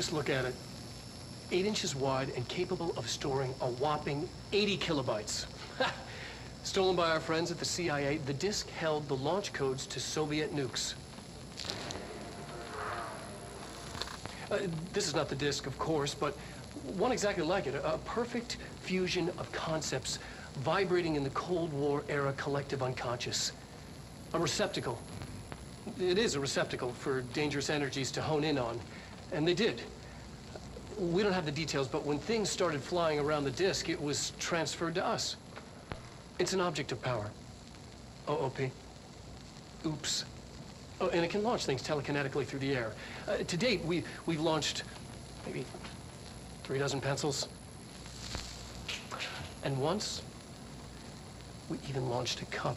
Just look at it. Eight inches wide and capable of storing a whopping 80 kilobytes. Stolen by our friends at the CIA, the disk held the launch codes to Soviet nukes. Uh, this is not the disk, of course, but one exactly like it. A, a perfect fusion of concepts vibrating in the Cold War era collective unconscious. A receptacle. It is a receptacle for dangerous energies to hone in on. And they did. We don't have the details, but when things started flying around the disk, it was transferred to us. It's an object of power. OOP. Oops. Oh, and it can launch things telekinetically through the air. Uh, to date, we, we've launched maybe three dozen pencils. And once, we even launched a cup.